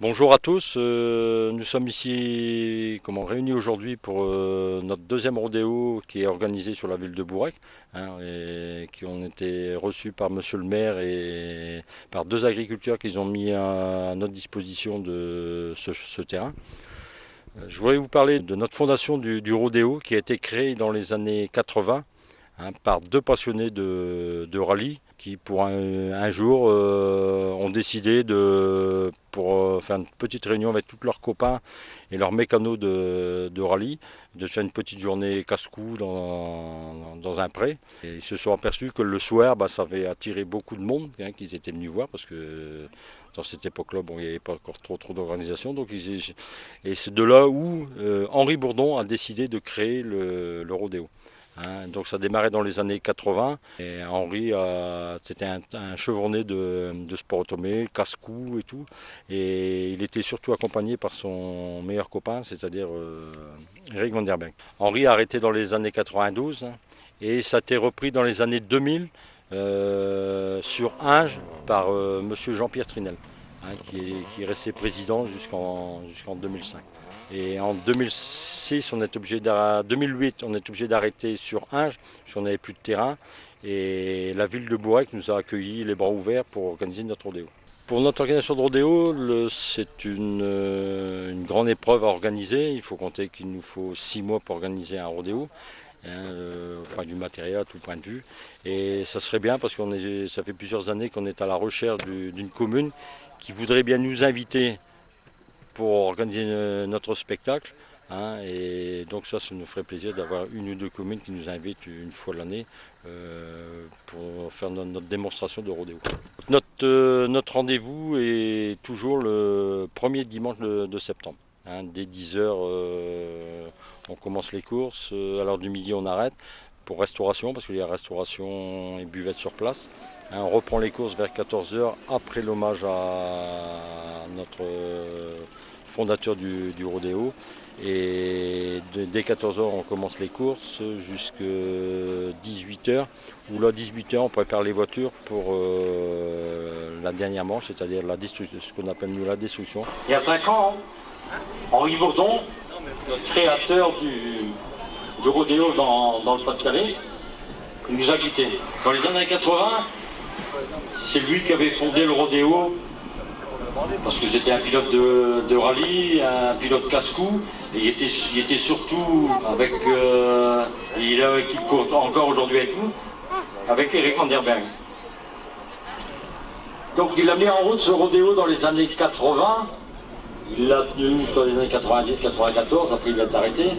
Bonjour à tous, euh, nous sommes ici réunis aujourd'hui pour euh, notre deuxième rodéo qui est organisé sur la ville de Bourrec hein, et qui ont été reçus par monsieur le maire et par deux agriculteurs qui ont mis à notre disposition de ce, terrain. Euh, je voudrais vous parler de notre fondation du, du rodéo qui a été créée dans les années 80 Hein, par deux passionnés de, rallye qui pour un, jour euh, ont décidé de pour euh, faire une petite réunion avec tous leurs copains et leurs mécanos de, rallye de faire une petite journée casse-cou dans, un pré. Et ils se sont aperçus que le soir, bah, ça avait attiré beaucoup de monde hein, qu'ils étaient venus voir parce que dans cette époque-là, bon, il n'y avait pas encore trop, trop d'organisation. Et c'est de là où euh, Henri Bourdon a décidé de créer le rodéo. Hein, donc ça démarrait dans les années 80. Et Henri, c'était un, chevronné de, sport automobile, casse-cou et tout. Et il était surtout accompagné par son meilleur copain, c'est-à-dire euh, Eric Van der Henri a arrêté dans les années 92 hein, et ça a été repris dans les années 2000 euh, sur Inge par euh, M. Jean-Pierre Trinel, hein, qui, est, resté président jusqu'en 2005. Et en 2006, on est obligé 2008, on est obligé d'arrêter sur Inge, parce qu'on n'avait plus de terrain. Et la ville de Bourrec nous a accueillis les bras ouverts pour organiser notre rodéo. Pour notre organisation de rodéo, c'est euh, une, grande épreuve à organiser. Il faut compter qu'il nous faut six mois pour organiser un rodéo. Euh, enfin, du matériel à tout point de vue. Et ça serait bien parce que ça fait plusieurs années qu'on est à la recherche d'une commune qui voudrait bien nous inviter pour organiser notre spectacle. Hein, et donc ça, ça nous ferait plaisir d'avoir une ou deux communes qui nous invitent une fois l'année euh, pour faire notre, démonstration de rodéo. Notre, euh, notre rendez-vous est toujours le premier dimanche de, septembre. Hein. dès 10h, euh, on commence les courses, à l'heure du midi on arrête pour restauration, parce qu'il y a restauration et buvette sur place. Hein, on reprend les courses vers 14h après l'hommage à notre fondateur du, du rodéo. Et dès 14h, on commence les courses jusqu'à 18h, où là, 18h, on prépare les voitures pour euh, la dernière manche, c'est-à-dire ce qu'on appelle nous la destruction. Il y a 5 ans, Henri Bourdon, créateur du, du rodéo dans, le Pas-de-Calais, nous a quittés. Dans les années 80, c'est lui qui avait fondé le rodéo parce que c'était un pilote de, rallye, un pilote casse-cou, et il était, il surtout avec, euh, il court encore aujourd'hui avec nous, avec Eric Vanderberg. Donc il a mis en route ce rodéo dans les années 80, il l'a tenu jusqu'aux années 90-94, après il l'a arrêté,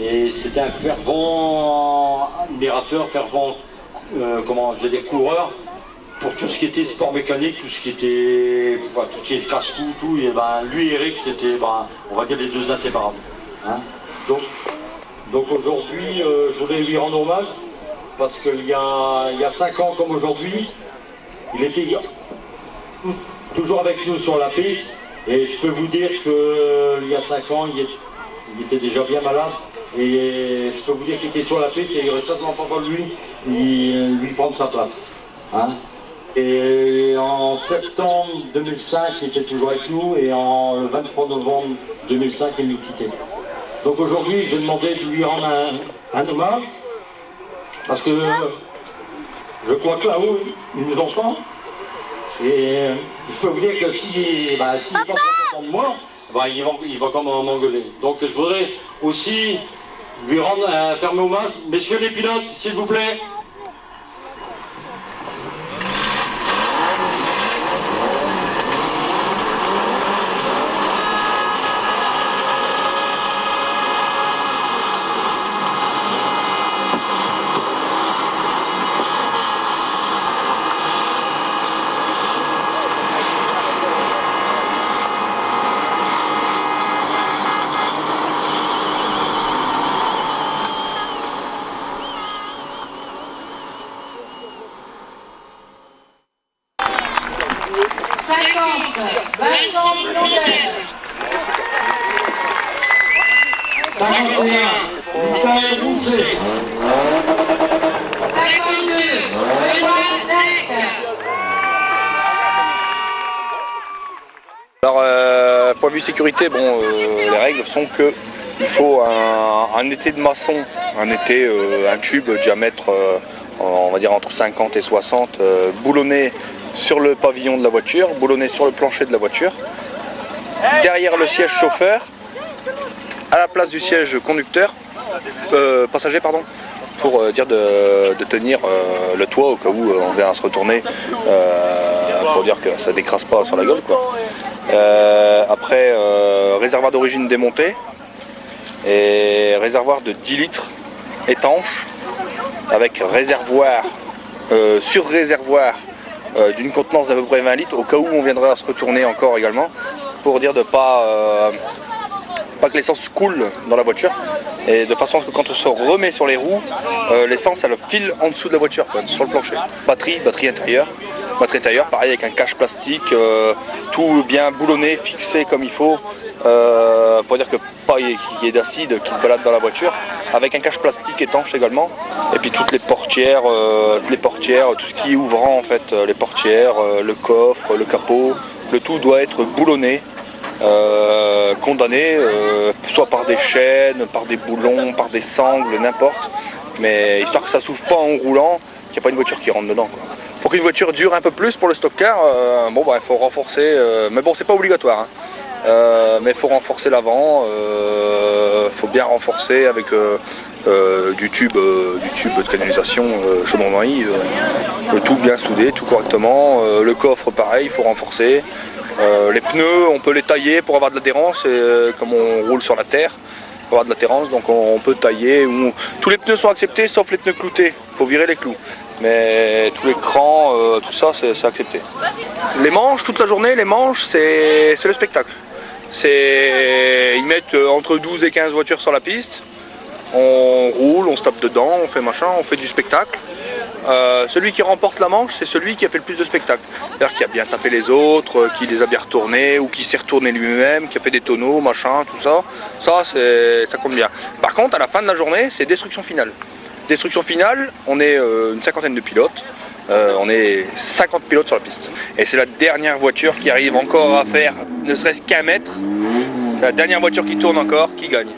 et c'était un fervent admirateur, fervent, euh, comment coureur, pour tout ce qui était sport mécanique, tout ce qui était, tout ce qui était casse-cou, tout, et ben, lui et Eric, c'était, ben, on va dire, les deux inséparables. Hein. donc, donc aujourd'hui, euh, je voudrais lui rendre hommage, parce qu'il y a, y a cinq ans comme aujourd'hui, il était toujours avec nous sur la piste, et je peux vous dire qu'il y a cinq ans, il, était déjà bien malade, et je peux vous dire qu'il était sur la piste, et il aurait certainement pas lui, lui prendre sa place. Hein. Et en septembre 2005, il était toujours avec nous, et en le 23 novembre 2005, il nous quittait. Donc aujourd'hui, j'ai demandé de lui rendre un, hommage, parce que je crois que là-haut, il nous entend. Et je peux vous dire que si, bah, si il pas de moi, bah, il, va, il va quand même m'engueuler. Donc je voudrais aussi lui rendre un ferme hommage. Messieurs les pilotes, s'il vous plaît, 50, Vincent Blondel. 51, Michael Rousset. 52, Benoît Deck. Alors, euh, point de vue sécurité, bon, euh, les règles sont que il faut un, été de maçon, un été, un tube diamètre, on va dire entre 50 et 60, boulonné sur le pavillon de la voiture, boulonné sur le plancher de la voiture, derrière le siège chauffeur, à la place du siège conducteur, passager pardon, pour dire de, tenir le toit au cas où on vient à se retourner pour dire que ça décrase pas sur la gueule quoi. Euh, après, euh, réservoir d'origine démonté et réservoir de 10 litres étanche avec réservoir, euh, sur réservoir d'une contenance d'à peu près 20 litres au cas où on viendrait à se retourner encore également pour dire de pas, pas que l'essence coule dans la voiture et de façon à ce que quand on se remet sur les roues, l'essence elle file en dessous de la voiture, sur le plancher. Batterie, batterie intérieure, batterie intérieure, pareil avec un cache plastique, tout bien boulonné, fixé comme il faut, euh, pour dire que pas qu'il y ait d'acide qui se balade dans la voiture, avec un cache plastique étanche également, et puis toutes les portières, euh, les portières, tout ce qui est ouvrant en fait, euh, les portières, le coffre, le capot, le tout doit être boulonné, condamné, soit par des chaînes, par des boulons, par des sangles, n'importe, mais histoire que ça souffre pas en roulant, qu'il n'y a pas une voiture qui rentre dedans. Pour qu'une voiture dure un peu plus pour le stock car, euh, bon, bah, il faut renforcer, euh, mais bon, c'est pas obligatoire. Hein. Euh, mais il faut renforcer l'avant, faut bien renforcer avec du, tube, du tube de canalisation chaudronnerie, le tout bien soudé, tout correctement. le coffre pareil, il faut renforcer. les pneus, on peut les tailler pour avoir de l'adhérence, comme on roule sur la terre, avoir de l'adhérence, donc on, peut tailler. Tous les pneus sont acceptés sauf les pneus cloutés, il faut virer les clous mais tous les crans, euh, tout ça, c'est accepté. Les manches, toute la journée, les manches, c'est le spectacle. Ils mettent euh, entre 12 et 15 voitures sur la piste, on roule, on se tape dedans, on fait machin, on fait du spectacle. Euh, celui qui remporte la manche, c'est celui qui a fait le plus de spectacles. C'est-à-dire qui a bien tapé les autres, qui les a bien retournés, ou qui s'est retourné lui-même, qui a fait des tonneaux, machin, tout ça. Ça, ça compte bien. Par contre, à la fin de la journée, c'est destruction finale. Destruction finale, on est euh, une cinquantaine de pilotes. Euh, on est 50 pilotes sur la piste. Et c'est la dernière voiture qui arrive encore à faire ne serait-ce qu'un mètre. C'est la dernière voiture qui tourne encore qui gagne.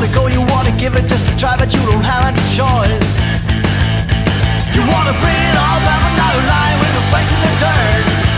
wanna go, you wanna give it just a try, but you don't have any choice. You wanna bring it all back, but now you're with a face in the dirt.